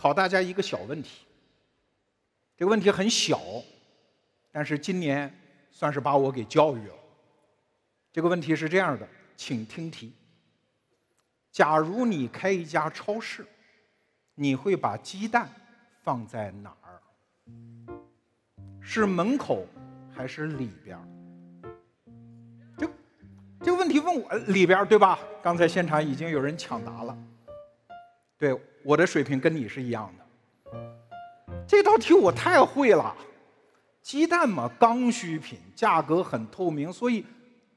考大家一个小问题。这个问题很小，但是今年算是把我给教育了。这个问题是这样的，请听题：假如你开一家超市，你会把鸡蛋放在哪儿？是门口还是里边儿？这这个问题问我里边对吧？刚才现场已经有人抢答了。对，我的水平跟你是一样的。这道题我太会了，鸡蛋嘛，刚需品，价格很透明，所以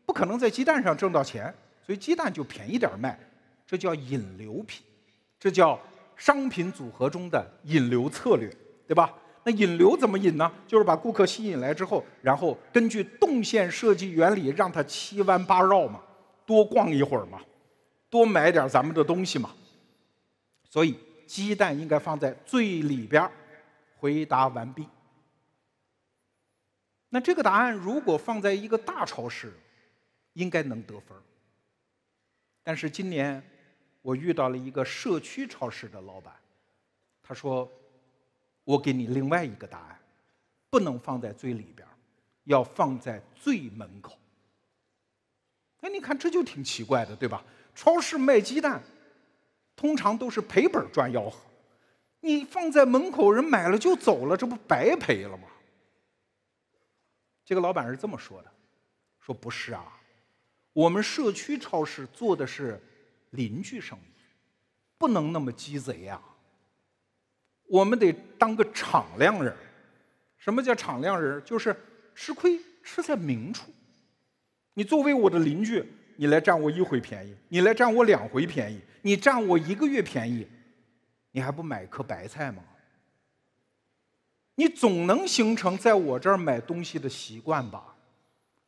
不可能在鸡蛋上挣到钱，所以鸡蛋就便宜点卖，这叫引流品，这叫商品组合中的引流策略，对吧？那引流怎么引呢？就是把顾客吸引来之后，然后根据动线设计原理，让他七弯八绕嘛，多逛一会儿嘛，多买点咱们的东西嘛。所以鸡蛋应该放在最里边儿。回答完毕。那这个答案如果放在一个大超市，应该能得分。但是今年我遇到了一个社区超市的老板，他说：“我给你另外一个答案，不能放在最里边，要放在最门口。”哎，你看这就挺奇怪的，对吧？超市卖鸡蛋，通常都是赔本赚吆喝。你放在门口，人买了就走了，这不白赔了吗？这个老板是这么说的，说不是啊，我们社区超市做的是邻居生意，不能那么鸡贼呀。我们得当个敞亮人。什么叫敞亮人？就是吃亏吃在明处。你作为我的邻居，你来占我一回便宜，你来占我两回便宜，你占我一个月便宜。你还不买颗白菜吗？你总能形成在我这儿买东西的习惯吧？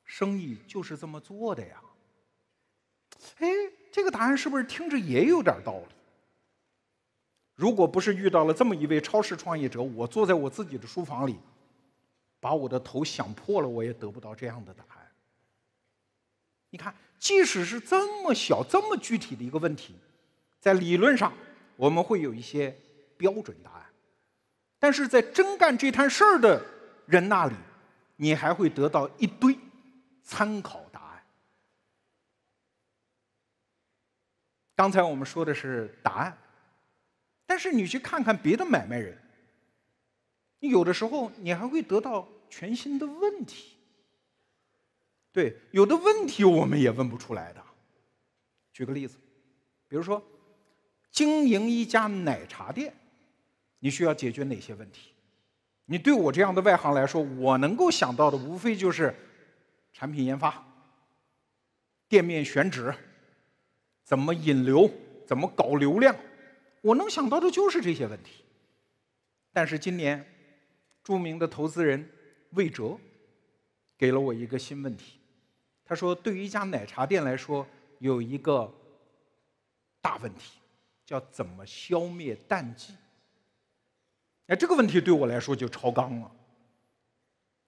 生意就是这么做的呀。哎，这个答案是不是听着也有点道理？如果不是遇到了这么一位超市创业者，我坐在我自己的书房里，把我的头想破了，我也得不到这样的答案。你看，即使是这么小、这么具体的一个问题，在理论上。我们会有一些标准答案，但是在真干这摊事儿的人那里，你还会得到一堆参考答案。刚才我们说的是答案，但是你去看看别的买卖人，你有的时候你还会得到全新的问题。对，有的问题我们也问不出来的。举个例子，比如说。经营一家奶茶店，你需要解决哪些问题？你对我这样的外行来说，我能够想到的无非就是产品研发、店面选址、怎么引流、怎么搞流量，我能想到的就是这些问题。但是今年，著名的投资人魏哲给了我一个新问题，他说：“对于一家奶茶店来说，有一个大问题。”叫怎么消灭淡季？哎，这个问题对我来说就超纲了。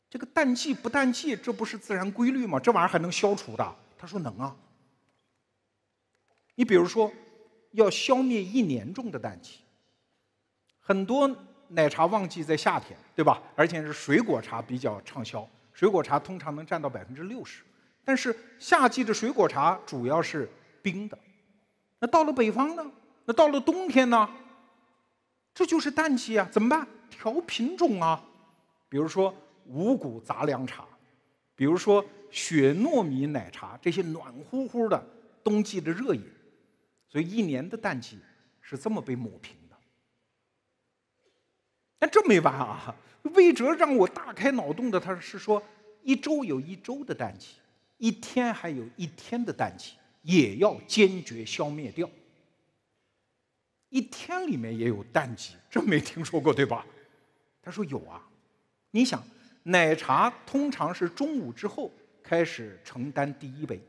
这个淡季不淡季，这不是自然规律吗？这玩意儿还能消除的？他说能啊。你比如说，要消灭一年中的淡季，很多奶茶旺季在夏天，对吧？而且是水果茶比较畅销，水果茶通常能占到百分之六十。但是夏季的水果茶主要是冰的，那到了北方呢？那到了冬天呢？这就是淡季啊，怎么办？调品种啊，比如说五谷杂粮茶，比如说雪糯米奶茶，这些暖乎乎的冬季的热饮。所以一年的淡季是这么被抹平的。但这没完啊！魏哲让我大开脑洞的，他是说一周有一周的淡季，一天还有一天的淡季，也要坚决消灭掉。一天里面也有淡季，这没听说过对吧？他说有啊。你想，奶茶通常是中午之后开始承担第一杯，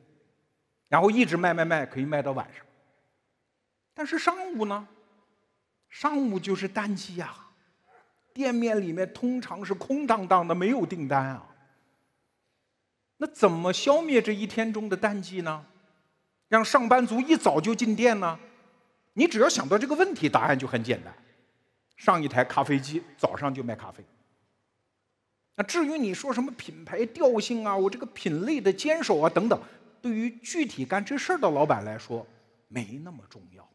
然后一直卖卖卖，可以卖到晚上。但是上午呢？上午就是淡季呀，店面里面通常是空荡荡的，没有订单啊。那怎么消灭这一天中的淡季呢？让上班族一早就进店呢？你只要想到这个问题，答案就很简单。上一台咖啡机，早上就卖咖啡。那至于你说什么品牌调性啊，我这个品类的坚守啊等等，对于具体干这事儿的老板来说，没那么重要。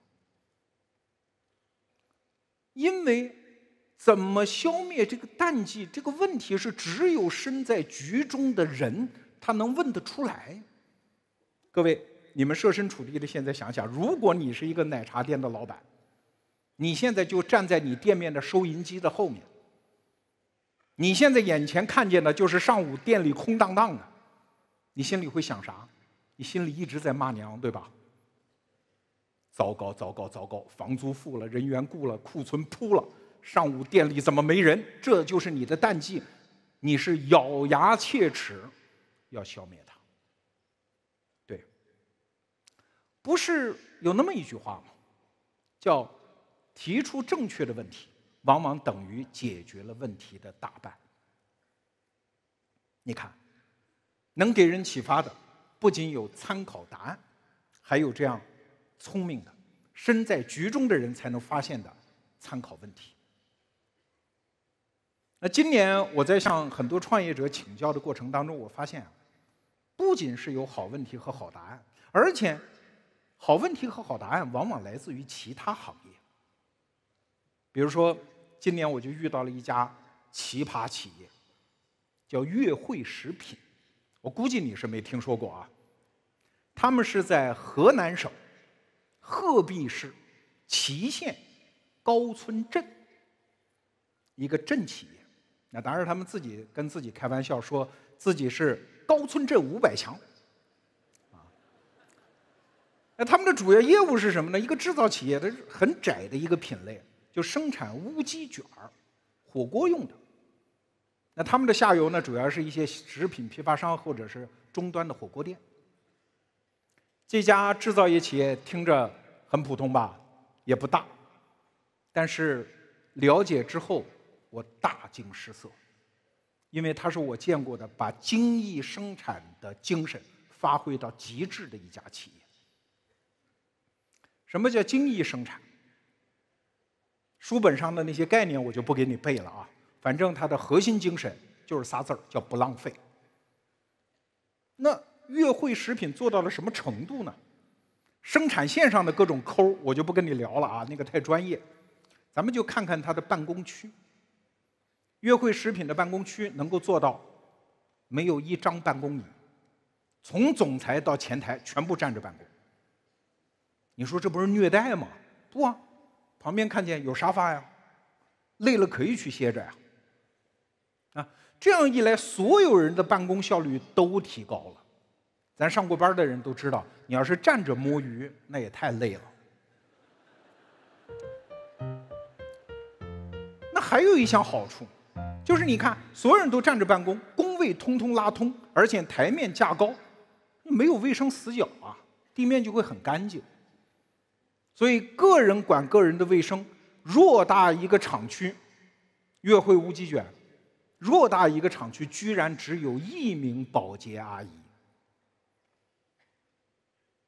因为怎么消灭这个淡季这个问题，是只有身在局中的人他能问得出来。各位，你们设身处地的现在想想，如果你是一个奶茶店的老板，你现在就站在你店面的收银机的后面。你现在眼前看见的就是上午店里空荡荡的，你心里会想啥？你心里一直在骂娘，对吧？糟糕，糟糕，糟糕！房租付了，人员雇了，库存铺了，上午店里怎么没人？这就是你的淡季，你是咬牙切齿要消灭它。对，不是有那么一句话吗？叫提出正确的问题。往往等于解决了问题的大半。你看，能给人启发的，不仅有参考答案，还有这样聪明的、身在局中的人才能发现的参考问题。那今年我在向很多创业者请教的过程当中，我发现啊，不仅是有好问题和好答案，而且好问题和好答案往往来自于其他行业，比如说。今年我就遇到了一家奇葩企业，叫悦汇食品，我估计你是没听说过啊。他们是在河南省鹤壁市淇县高村镇一个镇企业。那当然，他们自己跟自己开玩笑，说自己是高村镇五百强。啊，那他们的主要业务是什么呢？一个制造企业，它是很窄的一个品类。就生产乌鸡卷儿，火锅用的。那他们的下游呢，主要是一些食品批发商或者是终端的火锅店。这家制造业企业听着很普通吧，也不大。但是了解之后，我大惊失色，因为他是我见过的把精益生产的精神发挥到极致的一家企业。什么叫精益生产？书本上的那些概念我就不给你背了啊，反正它的核心精神就是仨字儿，叫不浪费。那悦汇食品做到了什么程度呢？生产线上的各种抠我就不跟你聊了啊，那个太专业。咱们就看看它的办公区。约会食品的办公区能够做到没有一张办公椅，从总裁到前台全部站着办公。你说这不是虐待吗？不啊。旁边看见有沙发呀，累了可以去歇着呀。啊，这样一来，所有人的办公效率都提高了。咱上过班的人都知道，你要是站着摸鱼，那也太累了。那还有一项好处，就是你看，所有人都站着办公，工位通通拉通，而且台面架高，没有卫生死角啊，地面就会很干净。所以，个人管个人的卫生。偌大一个厂区，悦汇无鸡卷，偌大一个厂区，居然只有一名保洁阿姨。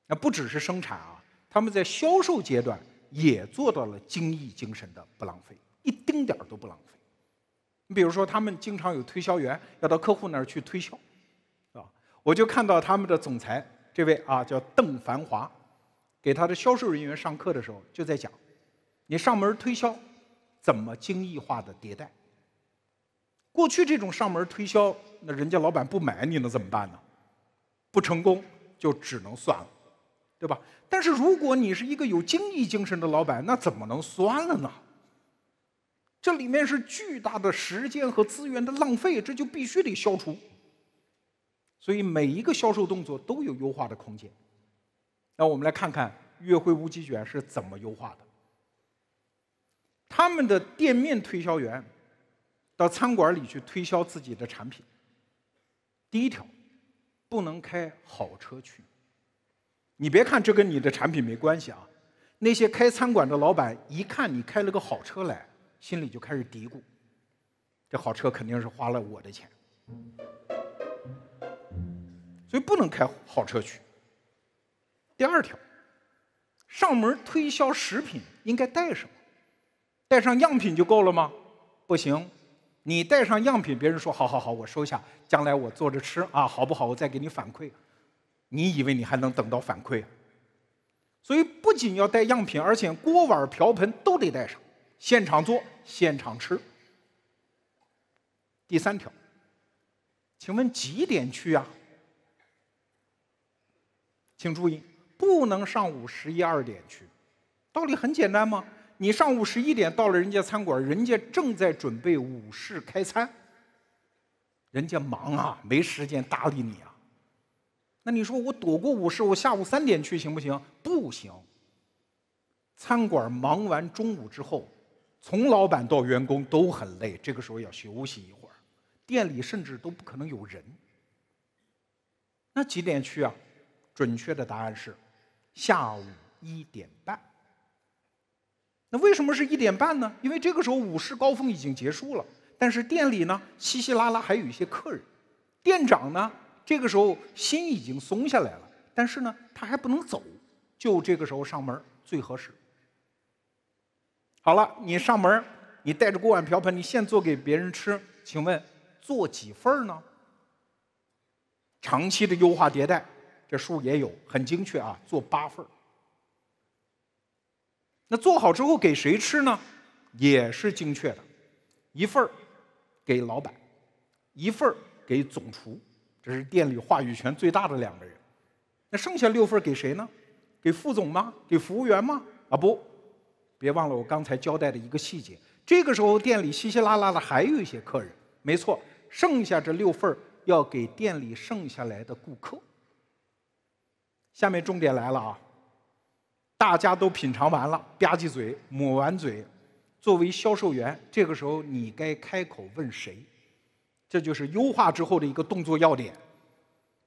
那不只是生产啊，他们在销售阶段也做到了精益精神的不浪费，一丁点儿都不浪费。你比如说，他们经常有推销员要到客户那儿去推销，啊，我就看到他们的总裁这位啊，叫邓繁华。给他的销售人员上课的时候，就在讲，你上门推销怎么精益化的迭代。过去这种上门推销，那人家老板不买，你能怎么办呢？不成功就只能算了，对吧？但是如果你是一个有精益精神的老板，那怎么能算了呢？这里面是巨大的时间和资源的浪费，这就必须得消除。所以每一个销售动作都有优化的空间。那我们来看看悦汇乌鸡卷是怎么优化的。他们的店面推销员到餐馆里去推销自己的产品。第一条，不能开好车去。你别看这跟你的产品没关系啊，那些开餐馆的老板一看你开了个好车来，心里就开始嘀咕：这好车肯定是花了我的钱。所以不能开好车去。第二条，上门推销食品应该带什么？带上样品就够了吗？不行，你带上样品，别人说好好好，我收下，将来我做着吃啊，好不好？我再给你反馈。你以为你还能等到反馈？所以不仅要带样品，而且锅碗瓢盆都得带上，现场做，现场吃。第三条，请问几点去啊？请注意，不能上午十一二点去。道理很简单吗？你上午十一点到了人家餐馆，人家正在准备午市开餐，人家忙啊，没时间搭理你啊。那你说我躲过午市，我下午三点去行不行？不行。餐馆忙完中午之后，从老板到员工都很累，这个时候要休息一会儿。店里甚至都不可能有人。那几点去啊？准确的答案是下午一点半。那为什么是一点半呢？因为这个时候午市高峰已经结束了，但是店里呢稀稀拉拉还有一些客人，店长呢这个时候心已经松下来了，但是呢他还不能走，就这个时候上门最合适。好了，你上门，你带着锅碗瓢盆，你现做给别人吃，请问做几份呢？长期的优化迭代，这数也有很精确啊，做八份那做好之后给谁吃呢？也是精确的，一份儿给老板，一份儿给总厨，这是店里话语权最大的两个人。那剩下六份给谁呢？给副总吗？给服务员吗？啊不，别忘了我刚才交代的一个细节。这个时候店里稀稀拉拉的还有一些客人，没错，剩下这六份要给店里剩下来的顾客。下面重点来了啊！大家都品尝完了，吧唧嘴，抹完嘴。作为销售员，这个时候你该开口问谁？这就是优化之后的一个动作要点，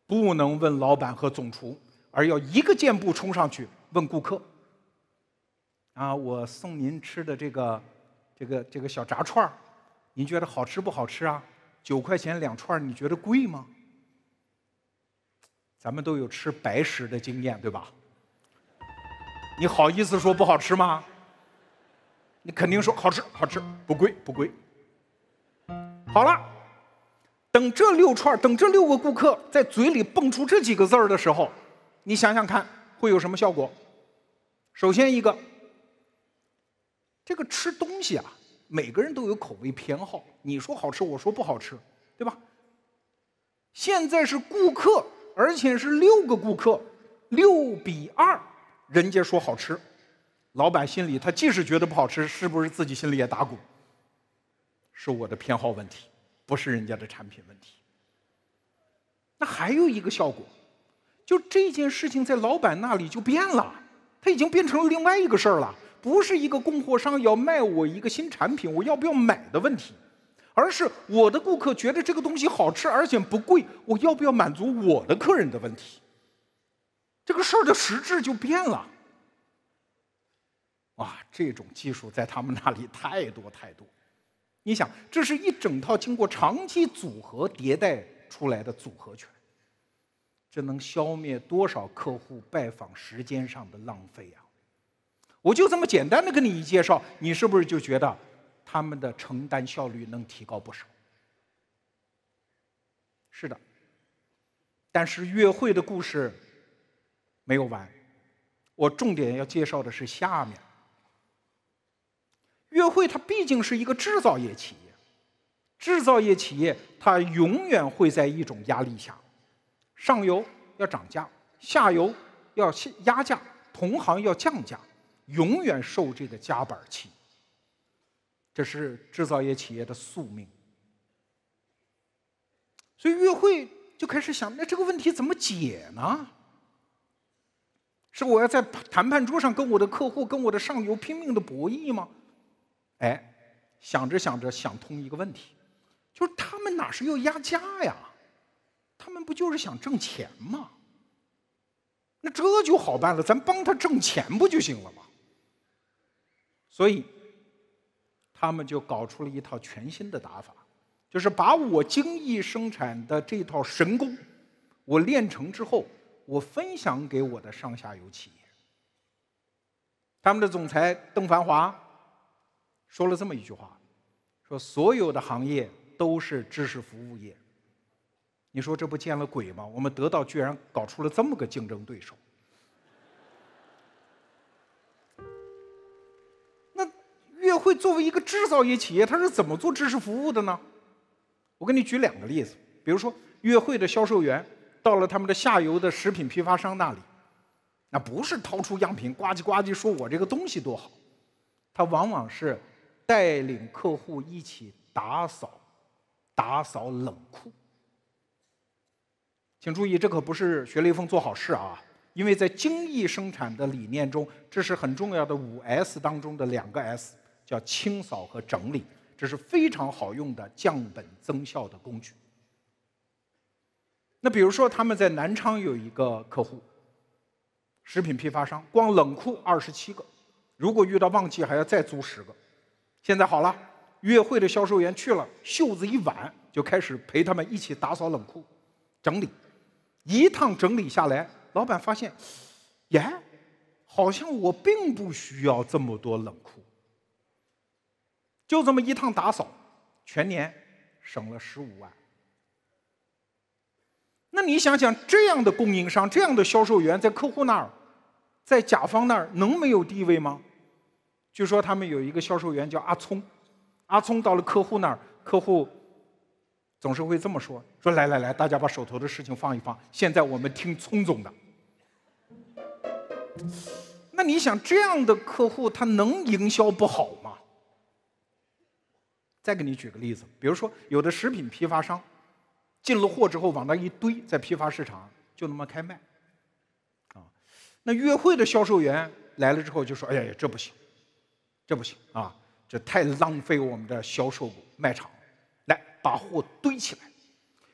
不能问老板和总厨，而要一个箭步冲上去问顾客。啊，我送您吃的这个，这个这个小炸串儿，您觉得好吃不好吃啊？九块钱两串，你觉得贵吗？咱们都有吃白食的经验，对吧？你好意思说不好吃吗？你肯定说好吃，好吃，不贵，不贵。好了，等这六串，等这六个顾客在嘴里蹦出这几个字儿的时候，你想想看会有什么效果？首先一个，这个吃东西啊，每个人都有口味偏好，你说好吃，我说不好吃，对吧？现在是顾客，而且是六个顾客，六比二。人家说好吃，老板心里他即使觉得不好吃，是不是自己心里也打鼓？是我的偏好问题，不是人家的产品问题。那还有一个效果，就这件事情在老板那里就变了，他已经变成了另外一个事儿了，不是一个供货商要卖我一个新产品，我要不要买的问题，而是我的顾客觉得这个东西好吃而且不贵，我要不要满足我的客人的问题。这个事儿的实质就变了，哇！这种技术在他们那里太多太多。你想，这是一整套经过长期组合迭代出来的组合拳，这能消灭多少客户拜访时间上的浪费啊？我就这么简单的跟你一介绍，你是不是就觉得他们的承担效率能提高不少？是的，但是约会的故事。没有完，我重点要介绍的是下面。约会它毕竟是一个制造业企业，制造业企业它永远会在一种压力下，上游要涨价，下游要压价，同行要降价，永远受这个夹板气。这是制造业企业的宿命。所以约会就开始想，那这个问题怎么解呢？是我要在谈判桌上跟我的客户、跟我的上游拼命的博弈吗？哎，想着想着想通一个问题，就是他们哪是要压价呀？他们不就是想挣钱吗？那这就好办了，咱帮他挣钱不就行了吗？所以，他们就搞出了一套全新的打法，就是把我精益生产的这套神功，我练成之后。我分享给我的上下游企业，他们的总裁邓繁华说了这么一句话：说所有的行业都是知识服务业。你说这不见了鬼吗？我们得到居然搞出了这么个竞争对手。会作为一个制造业企业，它是怎么做知识服务的呢？我给你举两个例子，比如说悦汇的销售员到了他们的下游的食品批发商那里，那不是掏出样品呱唧呱唧说我这个东西多好，他往往是带领客户一起打扫打扫冷库。请注意，这可不是学雷锋做好事啊！因为在精益生产的理念中，这是很重要的五 S 当中的两个 S，叫清扫和整理，这是非常好用的降本增效的工具。那比如说，他们在南昌有一个客户，食品批发商，光冷库二十七个，如果遇到旺季还要再租十个。现在好了，约会的销售员去了，袖子一挽，就开始陪他们一起打扫冷库，整理。一趟整理下来，老板发现，耶，好像我并不需要这么多冷库。就这么一趟打扫，全年省了十五万。那你想想，这样的供应商，这样的销售员，在客户那儿，在甲方那儿，能没有地位吗？据说他们有一个销售员叫阿聪，阿聪到了客户那儿，客户。总是会这么说：“说来来来，大家把手头的事情放一放，现在我们听聪总的。”那你想这样的客户他能营销不好？再给你举个例子，比如说有的食品批发商进了货之后往那一堆，在批发市场就那么开卖，啊，那约会的销售员来了之后就说：“哎呀，这不行，这不行啊，这太浪费我们的销售卖场。”来把货堆起来，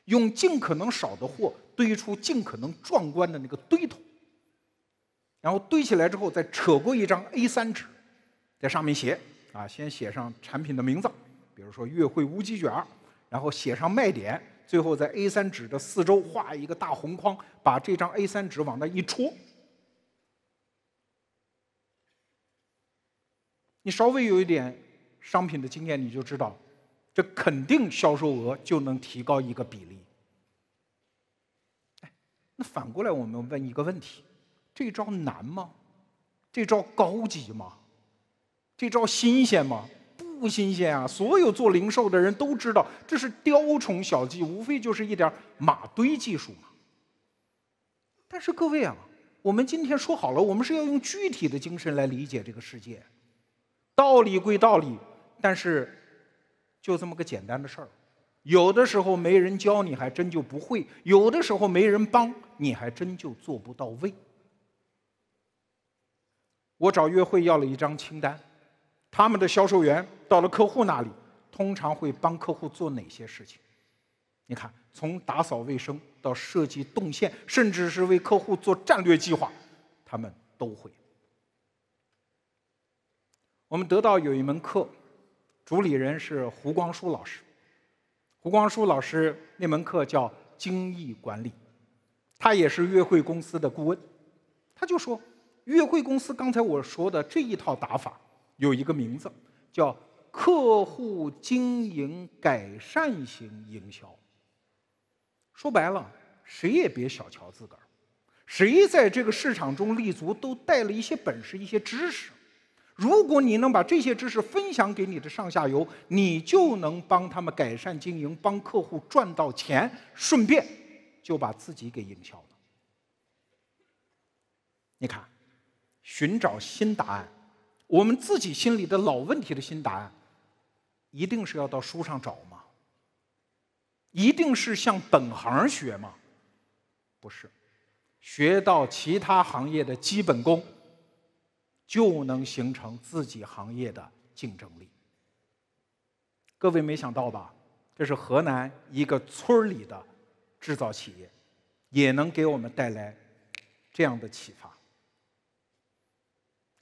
用尽可能少的货堆出尽可能壮观的那个堆头，然后堆起来之后，再扯过一张 A3 纸，在上面写啊，先写上产品的名字，比如说悦汇乌鸡卷儿然后写上卖点，最后在 A3 纸的四周画一个大红框，把这张 A3 纸往那一戳，你稍微有一点商品的经验，你就知道。这肯定销售额就能提高一个比例。哎，那反过来我们问一个问题：这招难吗？这招高级吗？这招新鲜吗？不新鲜啊！所有做零售的人都知道，这是雕虫小技，无非就是一点马堆技术嘛。但是各位啊，我们今天说好了，我们是要用具体的精神来理解这个世界。道理归道理，但是。就这么个简单的事儿，有的时候没人教你还真就不会，有的时候没人帮你还真就做不到位。我找约会要了一张清单，他们的销售员到了客户那里，通常会帮客户做哪些事情？你看，从打扫卫生到设计动线，甚至是为客户做战略计划，他们都会。我们得到有一门课。主理人是胡光书老师，胡光书老师那门课叫精益管理，他也是悦汇公司的顾问，他就说，悦汇公司刚才我说的这一套打法有一个名字叫客户经营改善型营销。说白了，谁也别小瞧自个儿，谁在这个市场中立足，都带了一些本事、一些知识。如果你能把这些知识分享给你的上下游，你就能帮他们改善经营，帮客户赚到钱，顺便就把自己给营销了。你看，寻找新答案，我们自己心里的老问题的新答案，一定是要到书上找吗？一定是向本行学吗？不是，学到其他行业的基本功。就能形成自己行业的竞争力。各位没想到吧？这是河南一个村儿里的制造企业，也能给我们带来这样的启发。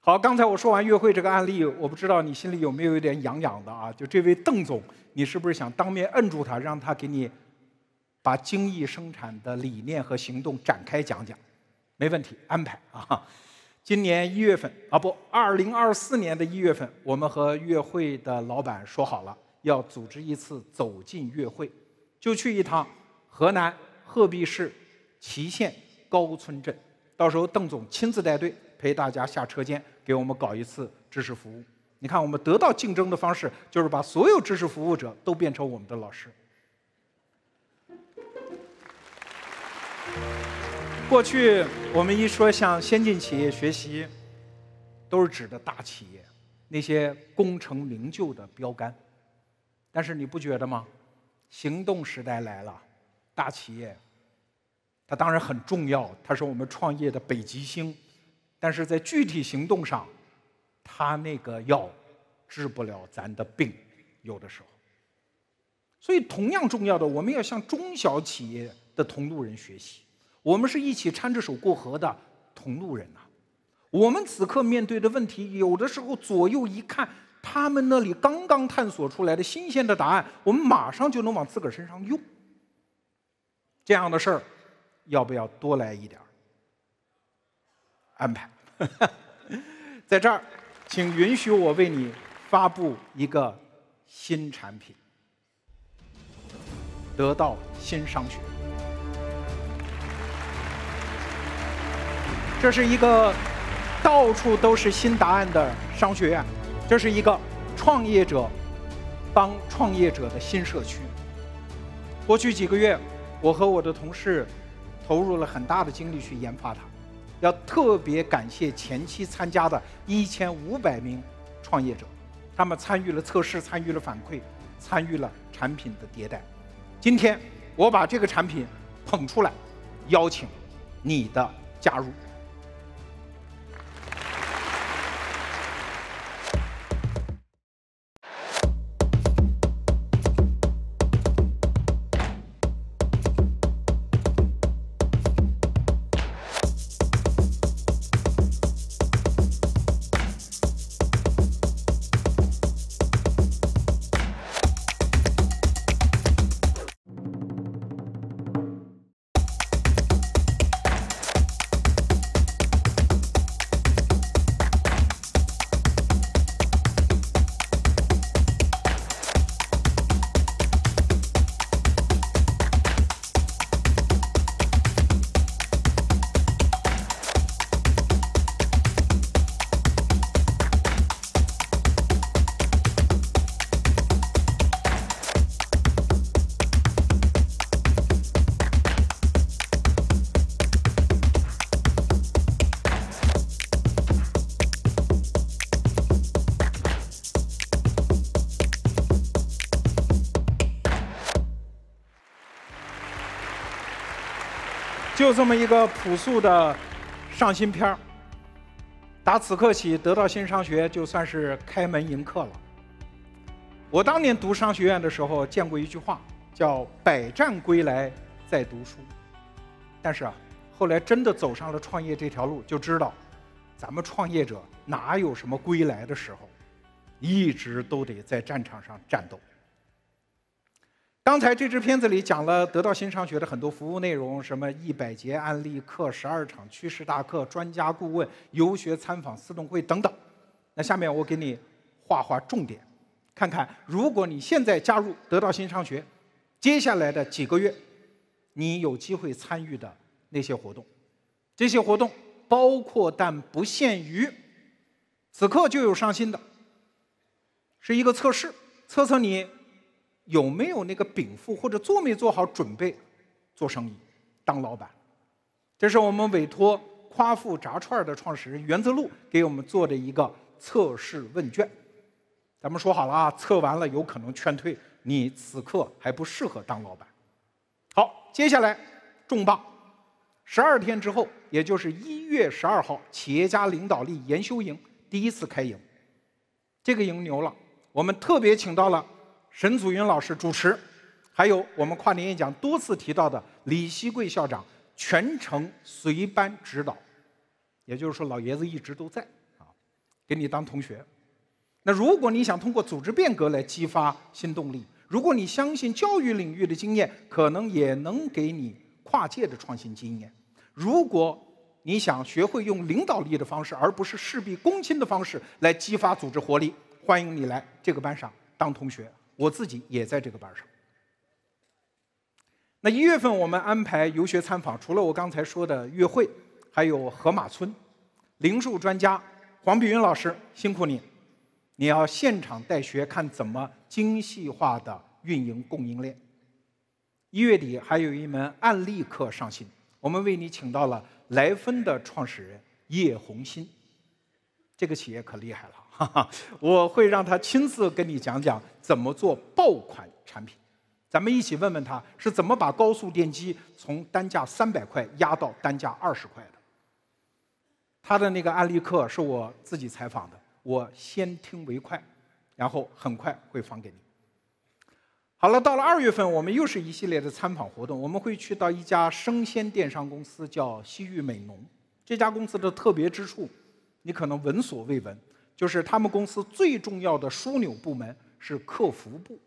好，刚才我说完约会这个案例，我不知道你心里有没有一点痒痒的啊？就这位邓总，你是不是想当面摁住他，让他给你把精益生产的理念和行动展开讲讲？没问题，安排啊。今年一月份啊，不，二零二四年的一月份，我们和乐会的老板说好了，要组织一次走进乐会，就去一趟河南鹤壁市淇县高村镇，到时候邓总亲自带队陪大家下车间，给我们搞一次知识服务。你看，我们得到竞争的方式，就是把所有知识服务者都变成我们的老师。过去我们一说向先进企业学习，都是指的大企业，那些功成名就的标杆。但是你不觉得吗？行动时代来了，大企业，它当然很重要，它是我们创业的北极星，但是在具体行动上，他那个药治不了咱的病，有的时候。所以同样重要的，我们要向中小企业的同路人学习。我们是一起搀着手过河的同路人呐。我们此刻面对的问题，有的时候左右一看，他们那里刚刚探索出来的新鲜的答案，我们马上就能往自个儿身上用。这样的事儿，要不要多来一点儿安排？在这儿，请允许我为你发布一个新产品——得到新商学。这是一个到处都是新答案的商学院，这是一个创业者帮创业者的新社区。过去几个月，我和我的同事投入了很大的精力去研发它。要特别感谢前期参加的一千五百名创业者，他们参与了测试，参与了反馈，参与了产品的迭代。今天我把这个产品捧出来，邀请你的加入。就这么一个朴素的上新片儿，打此刻起，得到新商学就算是开门迎客了。我当年读商学院的时候，见过一句话，叫“百战归来再读书”。但是啊，后来真的走上了创业这条路，就知道，咱们创业者哪有什么归来的时候，一直都得在战场上战斗。刚才这支片子里讲了得到新商学的很多服务内容，什么一百节案例课、十二场趋势大课、专家顾问、游学参访、私董会等等。那下面我给你画画重点，看看如果你现在加入得到新商学，接下来的几个月，你有机会参与的那些活动。这些活动包括但不限于，此刻就有上新的，是一个测试，测测你。有没有那个禀赋或者做没做好准备做生意当老板？这是我们委托夸父炸串的创始人袁泽路给我们做的一个测试问卷。咱们说好了啊，测完了有可能劝退你，此刻还不适合当老板。好，接下来重磅，十二天之后，也就是一月十二号，企业家领导力研修营第一次开营。这个营牛了，我们特别请到了。沈祖云老师主持，还有我们跨年演讲多次提到的李希贵校长全程随班指导，也就是说老爷子一直都在啊，给你当同学。那如果你想通过组织变革来激发新动力，如果你相信教育领域的经验可能也能给你跨界的创新经验，如果你想学会用领导力的方式，而不是事必躬亲的方式来激发组织活力，欢迎你来这个班上当同学。我自己也在这个班上。那一月份我们安排游学参访，除了我刚才说的月会，还有河马村，零售专家黄碧云老师辛苦你，你要现场带学看怎么精细化的运营供应链。一月底还有一门案例课上新，我们为你请到了来芬的创始人叶红新，这个企业可厉害了，哈哈，我会让他亲自跟你讲讲怎么做爆款产品。咱们一起问问他是怎么把高速电机从单价三百块压到单价二十块的。他的那个案例课是我自己采访的，我先听为快，然后很快会放给你。好了，到了二月份，我们又是一系列的参访活动，我们会去到一家生鲜电商公司，叫西域美浓。这家公司的特别之处，你可能闻所未闻，就是他们公司最重要的枢纽部门是客服部。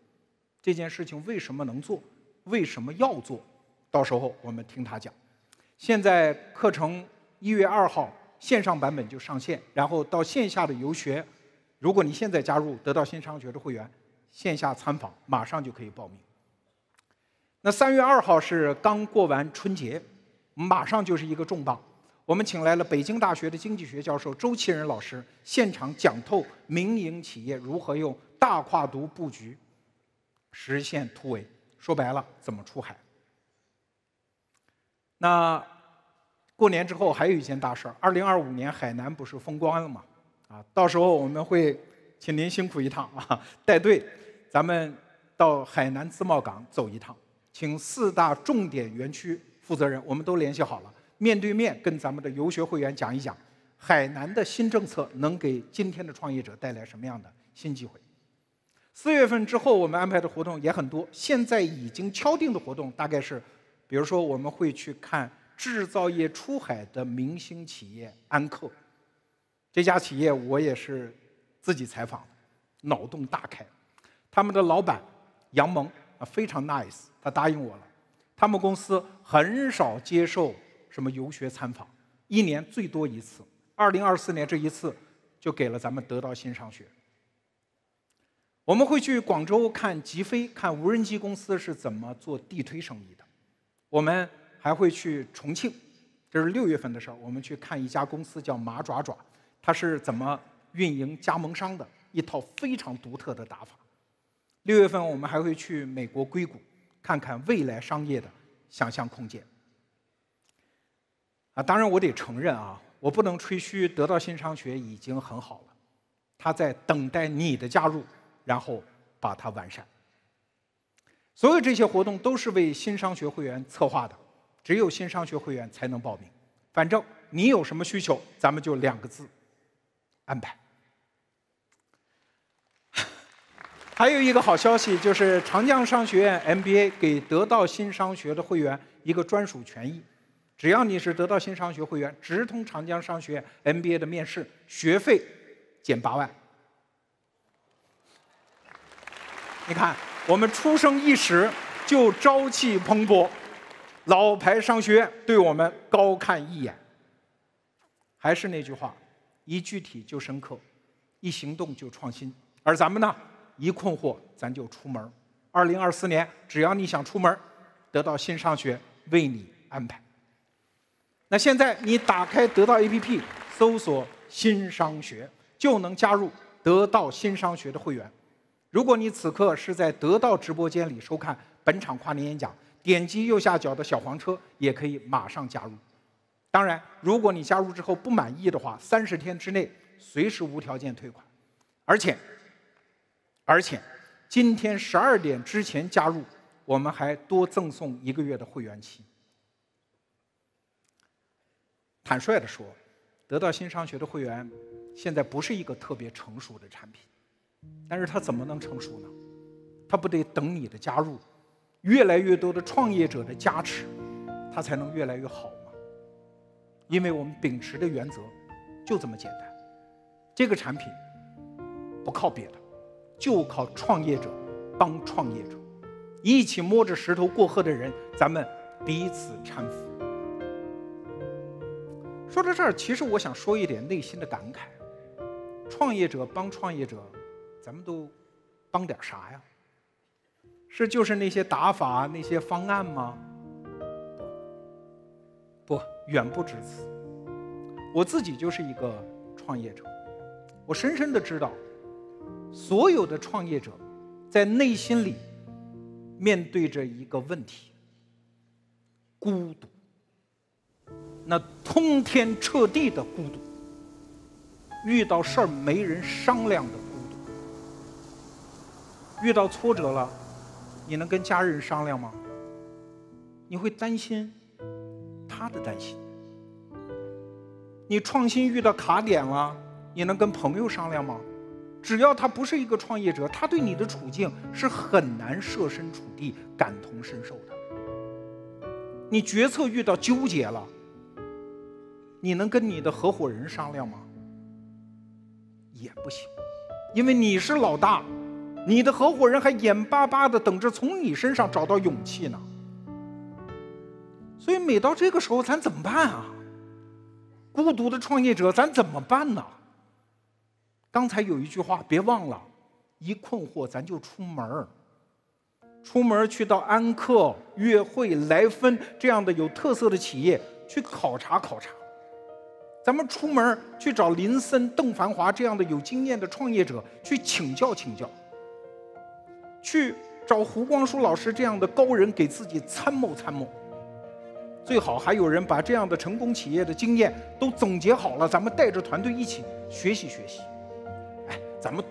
这件事情为什么能做？为什么要做？到时候我们听他讲。现在课程一月二号线上版本就上线，然后到线下的游学，如果你现在加入得到新商学的会员，线下参访马上就可以报名。那三月二号是刚过完春节，马上就是一个重磅，我们请来了北京大学的经济学教授周其仁老师，现场讲透民营企业如何用大跨度布局。实现突围，说白了怎么出海？那过年之后还有一件大事儿，二零二五年海南不是封关了吗？啊，到时候我们会请您辛苦一趟啊，带队，咱们到海南自贸港走一趟，请四大重点园区负责人，我们都联系好了，面对面跟咱们的游学会员讲一讲，海南的新政策能给今天的创业者带来什么样的新机会。四月份之后，我们安排的活动也很多。现在已经敲定的活动大概是，比如说我们会去看制造业出海的明星企业安克，这家企业我也是自己采访，脑洞大开。他们的老板杨蒙啊非常 nice，他答应我了。他们公司很少接受什么游学参访，一年最多一次。二零二四年这一次就给了咱们得到新商学。我们会去广州看极飞，看无人机公司是怎么做地推生意的。我们还会去重庆，这是六月份的事儿。我们去看一家公司叫马爪爪，它是怎么运营加盟商的一套非常独特的打法。六月份我们还会去美国硅谷，看看未来商业的想象空间。啊，当然我得承认啊，我不能吹嘘得到新商学已经很好了，他在等待你的加入。然后把它完善。所有这些活动都是为新商学会员策划的，只有新商学会员才能报名。反正你有什么需求，咱们就两个字：安排。还有一个好消息，就是长江商学院 MBA 给得到新商学的会员一个专属权益，只要你是得到新商学会员，直通长江商学院 MBA 的面试，学费减八万。你看，我们出生一时就朝气蓬勃，老牌商学院对我们高看一眼。还是那句话，一具体就深刻，一行动就创新。而咱们呢，一困惑咱就出门。二零二四年，只要你想出门，得到新商学为你安排。那现在你打开得到 APP，搜索新商学，就能加入得到新商学的会员。如果你此刻是在得到直播间里收看本场跨年演讲，点击右下角的小黄车也可以马上加入。当然，如果你加入之后不满意的话，三十天之内随时无条件退款。而且，而且，今天十二点之前加入，我们还多赠送一个月的会员期。坦率的说，得到新商学的会员现在不是一个特别成熟的产品。但是它怎么能成熟呢？它不得等你的加入，越来越多的创业者的加持，它才能越来越好吗？因为我们秉持的原则就这么简单，这个产品不靠别的，就靠创业者帮创业者，一起摸着石头过河的人，咱们彼此搀扶。说到这儿，其实我想说一点内心的感慨：创业者帮创业者，咱们都帮点啥呀？是就是那些打法、那些方案吗？不，远不止此。我自己就是一个创业者，我深深的知道，所有的创业者在内心里面对着一个问题：孤独。那通天彻地的孤独，遇到事儿没人商量的孤独，遇到挫折了，你能跟家人商量吗？你会担心他的担心。你创新遇到卡点了，你能跟朋友商量吗？只要他不是一个创业者，他对你的处境是很难设身处地、感同身受的。你决策遇到纠结了。你能跟你的合伙人商量吗？也不行，因为你是老大，你的合伙人还眼巴巴的等着从你身上找到勇气呢。所以每到这个时候，咱怎么办啊？孤独的创业者，咱怎么办呢？刚才有一句话，别忘了，一困惑咱就出门儿，出门去到安克、悦汇、莱芬这样的有特色的企业去考察考察。咱们出门去找林森、邓繁华这样的有经验的创业者去请教请教，去找胡光书老师这样的高人给自己参谋参谋。最好还有人把这样的成功企业的经验都总结好了，咱们带着团队一起学习学习。哎，咱们